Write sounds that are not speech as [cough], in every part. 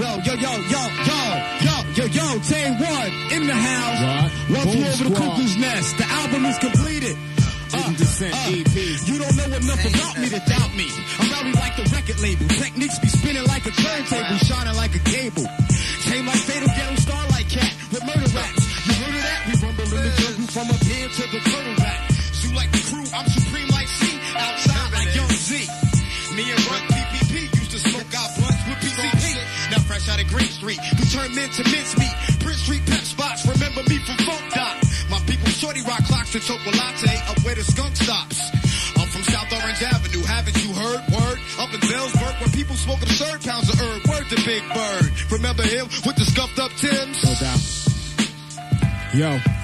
Yo, yo, yo, yo, yo, yo, yo, yo, Tame One in the house. One Boom flew over the cuckoo's nest. The album is completed. Didn't uh, descend uh, EP. You don't know enough about me to doubt me. I'm rowdy like the record label. Techniques be spinning like a turntable, Green Street, we turn men to mincemeat. Prince Street pep spots, remember me from Funk Dot. My people shorty rock clocks to chocolate up where the skunk stops. I'm from South Orange Avenue, haven't you heard? Word up in Bellsburg where people smoke absurd pounds of herb. Word to Big Bird. Remember him with the scuffed up Tims? No doubt. Yo.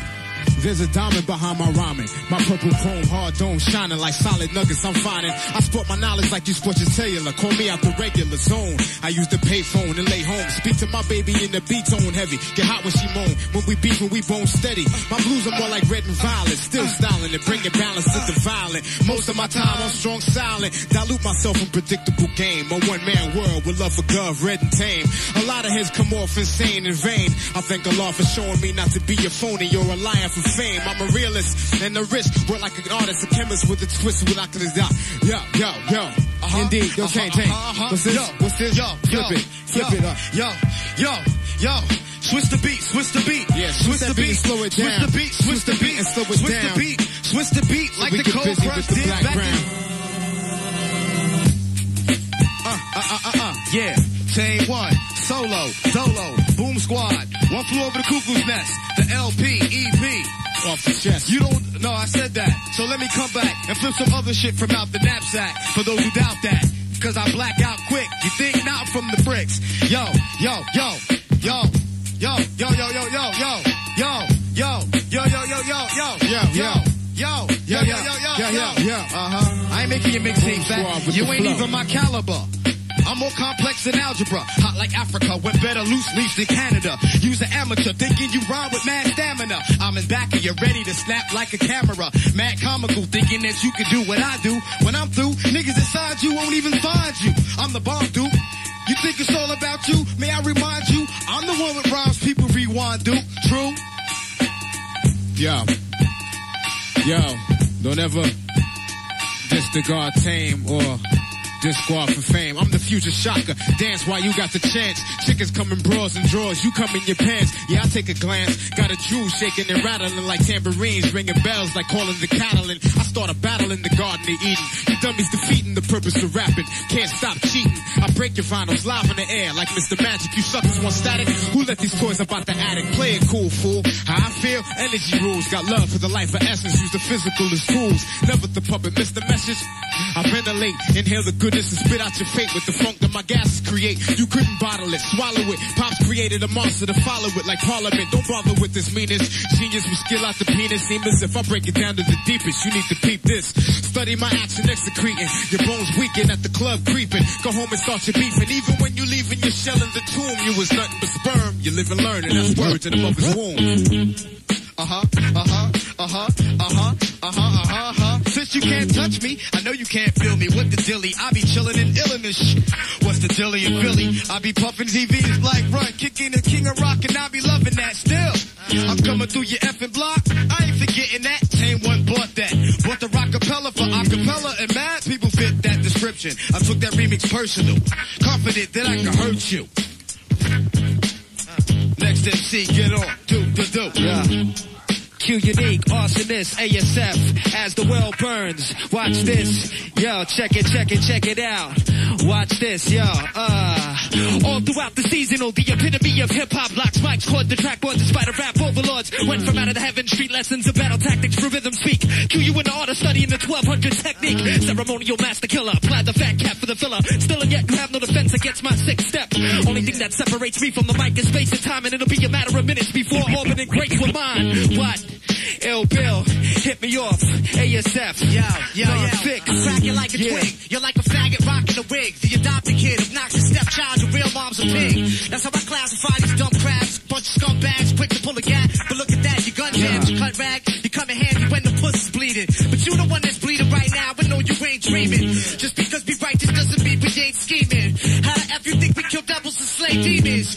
There's a diamond behind my rhyming. My purple chrome hard dome shining like solid nuggets I'm finding. I sport my knowledge like you sport your cellular. Call me out the regular zone. I use the payphone and lay home. Speak to my baby in the beat tone heavy. Get hot when she moan. When we beef and we bone steady. My blues are more like red and violet. Still styling and bringing balance to the violent. Most of my time I'm strong silent. Dilute myself in predictable game. A one man world with love for gov, red and tame. A lot of heads come off insane in vain. I thank Allah for showing me not to be a phony or a liar for fame. I'm a realist and a risk. Work like an artist, a chemist with a twist We with I can Yo, yo, yo. Uh-huh. Indeed, yo, Uh-huh, change, change. uh-huh. What's this? Yo, What's this? Yo, flip yo, it, flip yo, it up. Yo, yo, yo. Switch the beat, switch the beat. Yeah, switch the beat slow it down. Switch the beat, switch the beat and slow it switch down. the beat, switch the beat like the cold crush the did back in- ground. Uh, uh, uh, uh, yeah. Solo, dolo, boom squad. One flew over the cuckoo's nest. The LP, EP. Off the chest. You don't know I said that. So let me come back and flip some other shit from out the knapsack. For those who doubt that. Cause I black out quick. You think not from the bricks. Yo, yo, yo, yo, yo, yo, yo, yo, yo, yo, yo, yo, yo, yo, yo, yo, yo, Yo, yo, yo, yo, yo, yo, yo, yo, yo, yo. Uh-huh. I ain't making your mixtape Squad fat. with You the ain't flow. even my caliber. I'm more complex than algebra. Hot like Africa with better loose leaves than Canada. Use an amateur thinking you rhyme with mad stamina. I'm in back of you ready to snap like a camera. Mad comical thinking that you can do what I do. When I'm through, niggas inside you won't even find you. I'm the bomb dude. You think it's all about you? May I remind you? I'm the one with rhymes people rewind, dude. True? Yo. Yo. Don't ever disregard tame or disqual for fame. I'm the future shocker. Dance while you got the chance. Chickens come in bras and drawers. You come in your pants. Yeah, I take a glance. Got a jewel shaking and rattling like tambourines. Ringing bells like calling the cattle. And I start a battle in the Garden of Eden. You dummies defeating the purpose of rapping. Can't stop cheating. I break your vinyls live in the air like Mr. Magic. You suckers want static? Who let these toys up out the attic? Play it cool, fool. How I feel? Energy rules. Got love for the life of essence. Use the physical as tools. Never the puppet. Miss the message? I ventilate. Inhale the goodness and spit out your fate with the funk that my gases create. You couldn't bottle it. Swallow it. Pops created a monster to follow it like parliament. Don't bother with this meanness. Genius will skill out the penis. Seamless. If I break it down to the deepest, you need to peep this. Study my action excreting. Your bones weaken at the club creeping. Go home and start your beefing. Even when you leaving your shell in the tomb, you was nothing but sperm. You live and learn, and that's words in the mother's womb. Uh-huh, uh-huh, uh-huh, uh-huh, uh-huh, uh-huh, uh-huh. Since you can't touch me, I know you can't feel me. What the dilly? I be chillin' and illin' this sh- What's the dilly in Philly? I be puffin' TVs like run, kicking the king of rock, and I be loving that still. I'm coming through your effing block. I ain't forgetting that. Same one bought that. Bought the rockapella for acapella, and mad people fit that description. I took that remix personal. Confident that I can hurt you. Next MC, get on. Do, do, do. Yeah. Q-Unique, arsonist, ASF, as the world burns. Watch this, yo, check it, check it, check it out. Watch this, yo, uh. All throughout the seasonal, the epitome of hip hop locks mics caught the track board despite of rap overlords. Went from out of the heaven street lessons of battle tactics for rhythm speak. Q you in the art of studying the 1200 technique. Ceremonial master killer, applied the fat cap for the filler. Still and yet you have no defense against my sixth step. Only thing that separates me from the mic is space and time, and it'll be a matter of minutes before orbiting grace were mine. What? Ill Bill, hit me off. ASF, Yo, yo, yo. Thick. I crack you like a Yeah. twig. You're like a faggot rocking a wig. The adopted kid, obnoxious stepchild, your real mom's a pig. That's how I classify these dumb crabs. Bunch of scumbags, quick to pull a gat. But look at that, you gun jams, you cut rag. You come in handy when the pussy's bleeding. But you the one that's bleeding right now, but no, you ain't dreaming. Just because we righteous doesn't mean we ain't scheming. How the F you think we kill devils and slay demons.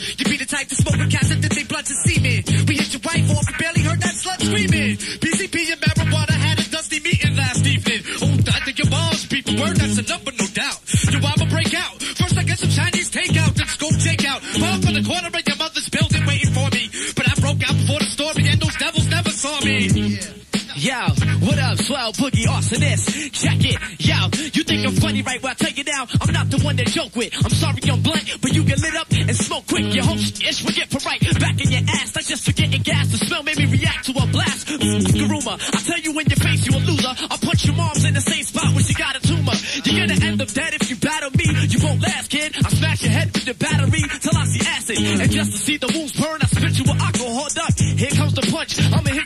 PCP and marijuana had a dusty meeting last evening. Oh, I think your mom's people word, that's enough, but no doubt. Your mama break out. First I get some Chinese takeout, then scope takeout. Park on the corner of your mother's building waiting for me. But I broke out before the storm and those devils never saw me. Yo, what up, swell boogie arsonist? Check it, yo. You think I'm funny, right? Well, I tell you now, I'm not the one that joke with. I'm sorry I'm blunt, but you get lit up and smoke quick. Your whole ish will get for right back in your ass. I just forgetting gas. The smell made me react to a blast. Garuma, I tell you in your face, you a loser. I'll punch your moms in the same spot where she got a tumor. You're gonna end up dead if you battle me. You won't last, kid. I smash your head with the battery till I see acid. And just to see the wounds burn,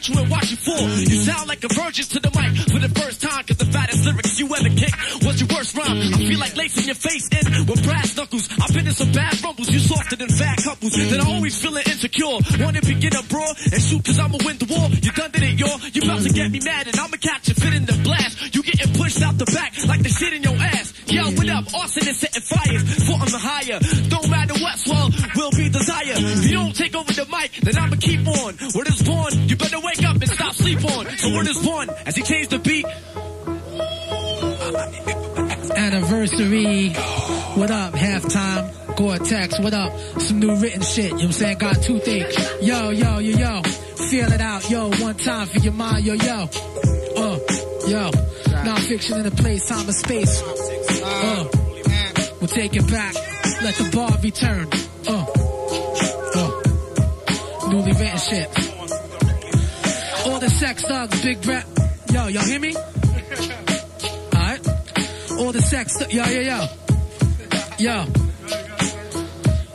punch. You watch you fall. You sound like a virgin to the mic for the first time. Cause the fattest lyrics you ever kicked was your worst rhyme. I feel like lacing your face in with brass knuckles. I've been in some bad rumbles. You softer than fat couples. Then I always feeling insecure. Wanna begin a brawl and shoot cause I'ma win the war. You done did it, y'all. You about to get me mad and I'ma catch you fit in the blast. You getting pushed out the back like the shit in your ass. Yo, what up? Arson is setting fires. Foot on the higher. Don't matter what, swell will be desire. If you don't take over the mic, then I'ma keep on. Word is born. You better sleep on. So word born. As he changed the beat. Anniversary. What up? Halftime. Gore-Tex. What up? Some new written shit. You know what I'm saying? Got toothache. Yo, yo, yo, yo. Feel it out. Yo, one time for your mind. Yo, yo. Uh, yo. Non Phixion in the place, time and space. Uh, we'll take it back. Let the bar return. Uh, uh. Newly written shit. Sex thugs, big breath. Yo, y'all hear me? [laughs] Alright. All the sex, yo, yo, yo. Yo.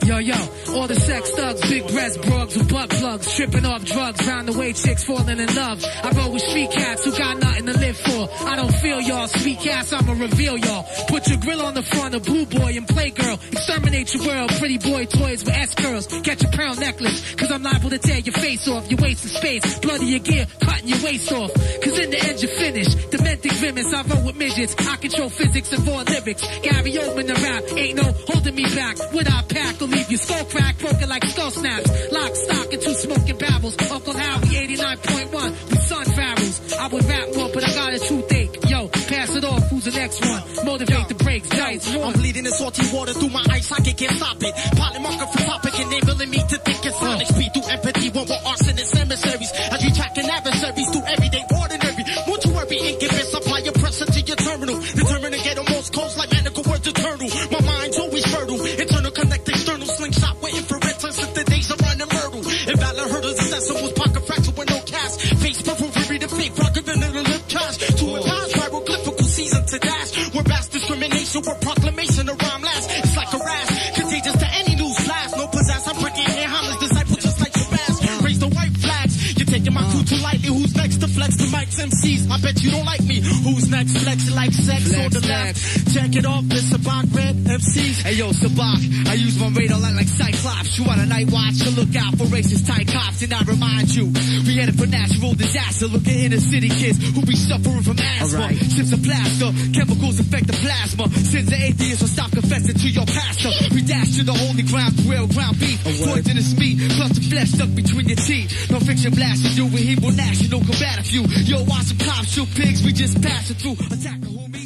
Yo, yo, all the sex thugs, big breast broads with butt plugs, tripping off drugs, round the way chicks falling in love. I roll with street cats who got nothing to live for. I don't feel y'all, sweet cats, I'ma reveal y'all. Put your grill on the front of Blue Boy and Playgirl. Exterminate your world, pretty boy toys with S curls. Catch a pearl necklace, cause I'm liable to tear your face off. You're wasting space, blood of your gear, cutting your waist off. Cause in the end you're finished. Demented grimace, I roll with midgets. I control physics and raw lyrics. Gary Oldman the rap, ain't no holding me back. What I pack will leave your skull crack, broken like skull snaps. Lock, stock, and two smoking barrels. Uncle Howie 89.1 with sun barrels. I would rap more, but I got a toothache. Yo, pass it off, who's the next one? Motivate the brakes, dice. I'm bleeding the salty water through my ice we're proclamation, a rhyme last. It's like a rash, contagious to any news flash. No possess. I'm breaking in harmless disciple just like Shabazz. Raise the white flags, you're taking my crew too lightly. Who's next to flex the mics MCs? I bet you don't like me. Who's next? Flex sex Flex, on the left. Check it off, it's about red MCs. Hey yo, Sabac, I use my radar light like Cyclops. You on a night watch to look out for racist tight cops. And I remind you, we headed for natural disaster. Look at inner city kids who be suffering from asthma. Alright. Ships of plaster, chemicals affect the plasma. Sins of atheists will stop confessing to your pastor. We dash to the holy ground, real ground beef. Poisonous meat, plus the flesh stuck between your teeth. Non Phixion blasting you with Hebrew national combative you. Yo, watch some cops shoot pigs, we just passing through. Attack a homie.